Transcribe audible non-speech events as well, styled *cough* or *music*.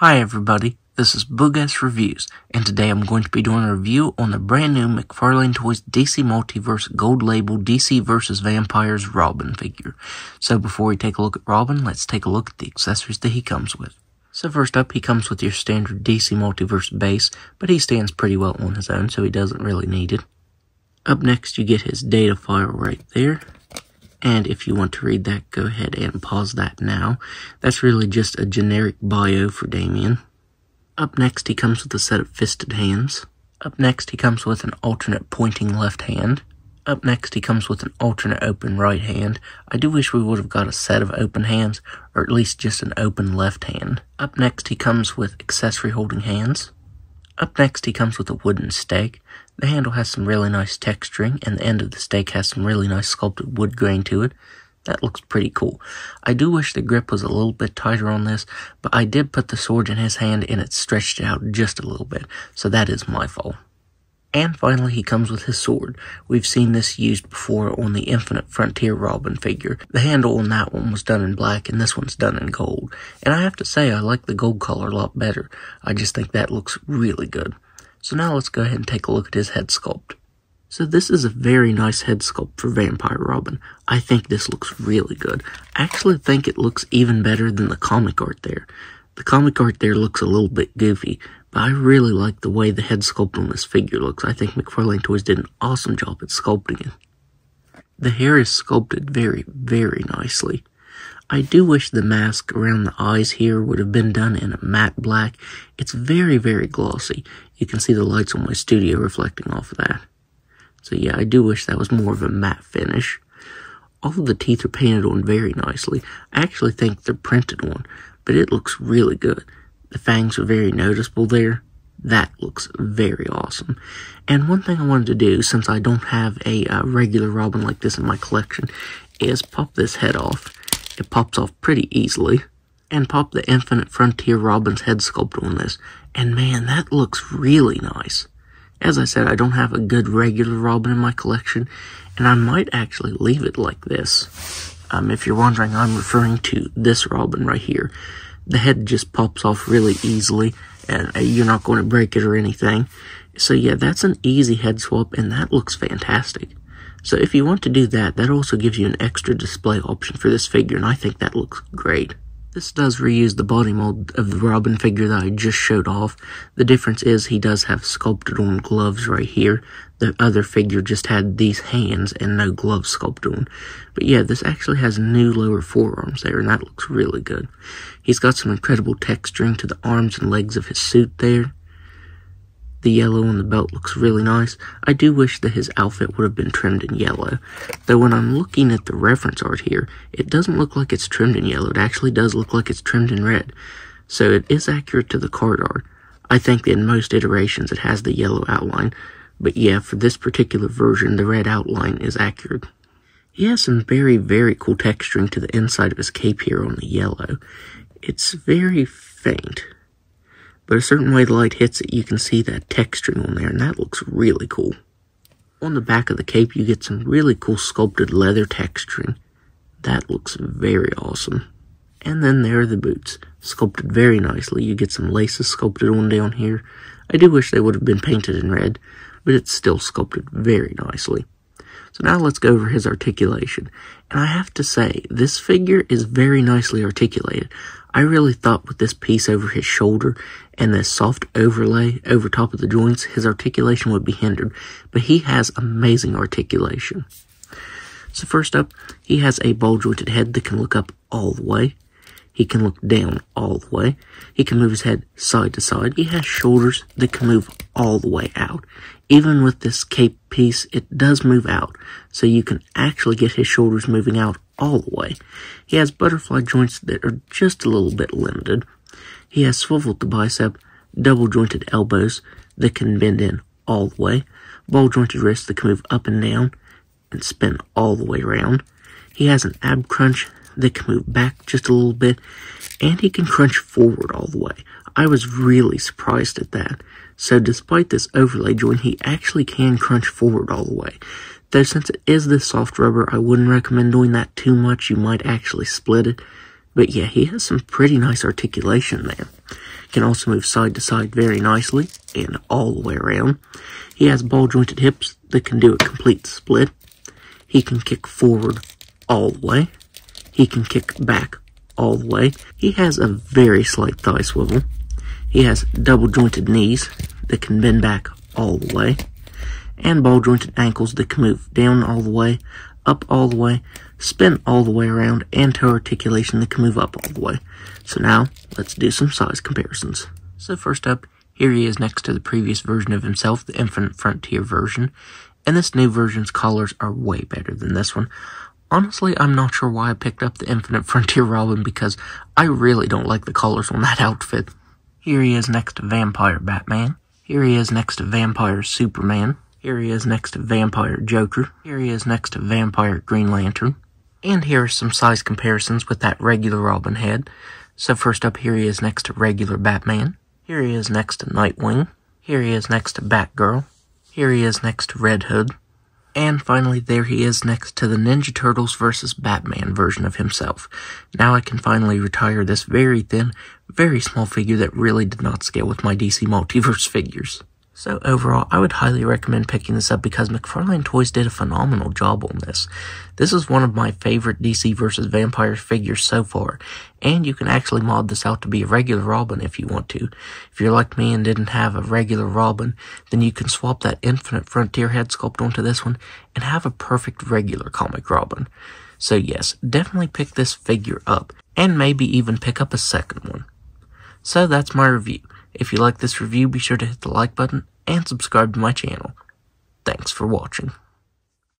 Hi everybody, this is Boog S Reviews, and today I'm going to be doing a review on the brand new McFarlane Toys DC Multiverse Gold Label DC vs. Vampires Robin figure. So before we take a look at Robin, let's take a look at the accessories that he comes with. So first up, he comes with your standard DC Multiverse base, but he stands pretty well on his own, so he doesn't really need it. Up next, you get his data file right there. And if you want to read that, go ahead and pause that now. That's really just a generic bio for Damian. Up next, he comes with a set of fisted hands. Up next, he comes with an alternate pointing left hand. Up next, he comes with an alternate open right hand. I do wish we would have got a set of open hands, or at least just an open left hand. Up next, he comes with accessory holding hands. Up next, he comes with a wooden stake. The handle has some really nice texturing, and the end of the stake has some really nice sculpted wood grain to it. That looks pretty cool. I do wish the grip was a little bit tighter on this, but I did put the sword in his hand and it stretched out just a little bit, so that is my fault. And finally, he comes with his sword. We've seen this used before on the Infinite Frontier Robin figure. The handle on that one was done in black, and this one's done in gold. And I have to say, I like the gold color a lot better. I just think that looks really good. So now let's go ahead and take a look at his head sculpt. So this is a very nice head sculpt for Vampire Robin. I think this looks really good. I actually think it looks even better than the comic art there. The comic art there looks a little bit goofy, but I really like the way the head sculpt on this figure looks. I think McFarlane Toys did an awesome job at sculpting it. The hair is sculpted very, very nicely. I do wish the mask around the eyes here would have been done in a matte black. It's very, very glossy. You can see the lights on my studio reflecting off of that. So yeah, I do wish that was more of a matte finish. All of the teeth are painted on very nicely. I actually think they're printed on, but it looks really good. The fangs are very noticeable there. That looks very awesome. And one thing I wanted to do, since I don't have a uh, regular Robin like this in my collection, is pop this head off it pops off pretty easily. And pop the Infinite Frontier Robin's head sculpt on this. And man, that looks really nice. As I said, I don't have a good regular Robin in my collection, and I might actually leave it like this. Um, if you're wondering, I'm referring to this Robin right here. The head just pops off really easily, and uh, you're not going to break it or anything. So yeah, that's an easy head swap, and that looks fantastic. So if you want to do that, that also gives you an extra display option for this figure, and I think that looks great. This does reuse the body mold of the Robin figure that I just showed off. The difference is he does have sculpted on gloves right here. The other figure just had these hands and no gloves sculpted on. But yeah, this actually has new lower forearms there, and that looks really good. He's got some incredible texturing to the arms and legs of his suit there. The yellow on the belt looks really nice. I do wish that his outfit would have been trimmed in yellow. Though when I'm looking at the reference art here, it doesn't look like it's trimmed in yellow. It actually does look like it's trimmed in red. So it is accurate to the card art. I think that in most iterations it has the yellow outline. But yeah, for this particular version, the red outline is accurate. He has some very, very cool texturing to the inside of his cape here on the yellow. It's very faint. But a certain way the light hits it, you can see that texturing on there, and that looks really cool. On the back of the cape, you get some really cool sculpted leather texturing. That looks very awesome. And then there are the boots, sculpted very nicely. You get some laces sculpted on down here. I do wish they would have been painted in red, but it's still sculpted very nicely. So now let's go over his articulation. And I have to say, this figure is very nicely articulated. I really thought with this piece over his shoulder and this soft overlay over top of the joints, his articulation would be hindered, but he has amazing articulation. So first up, he has a ball jointed head that can look up all the way. He can look down all the way. He can move his head side to side. He has shoulders that can move all the way out. Even with this cape piece, it does move out, so you can actually get his shoulders moving out all the way. He has butterfly joints that are just a little bit limited. He has swiveled the bicep, double jointed elbows that can bend in all the way, ball jointed wrists that can move up and down and spin all the way around. He has an ab crunch that can move back just a little bit, and he can crunch forward all the way. I was really surprised at that. So despite this overlay joint, he actually can crunch forward all the way. Though since it is this soft rubber, I wouldn't recommend doing that too much. You might actually split it. But yeah, he has some pretty nice articulation there. Can also move side to side very nicely and all the way around. He has ball jointed hips that can do a complete split. He can kick forward all the way. He can kick back all the way. He has a very slight thigh swivel. He has double jointed knees that can bend back all the way. And ball jointed ankles that can move down all the way, up all the way, spin all the way around, and toe articulation that can move up all the way. So now, let's do some size comparisons. So first up, here he is next to the previous version of himself, the Infinite Frontier version, and this new version's collars are way better than this one. Honestly, I'm not sure why I picked up the Infinite Frontier Robin because I really don't like the colors on that outfit. Here he is next to Vampire Batman. Here he is next to Vampire Superman. Here he is next to Vampire Joker. Here he is next to Vampire Green Lantern. And here are some size comparisons with that regular Robin head. So first up, here he is next to regular Batman. Here he is next to Nightwing. Here he is next to Batgirl. Here he is next to Red Hood. And finally, there he is next to the Ninja Turtles vs. Batman version of himself. Now I can finally retire this very thin, very small figure that really did not scale with my DC Multiverse *laughs* figures. So overall, I would highly recommend picking this up because McFarlane Toys did a phenomenal job on this. This is one of my favorite DC vs. Vampires figures so far, and you can actually mod this out to be a regular Robin if you want to. If you're like me and didn't have a regular Robin, then you can swap that Infinite Frontier head sculpt onto this one and have a perfect regular comic Robin. So yes, definitely pick this figure up, and maybe even pick up a second one. So that's my review. If you like this review, be sure to hit the like button and subscribe to my channel. Thanks for watching.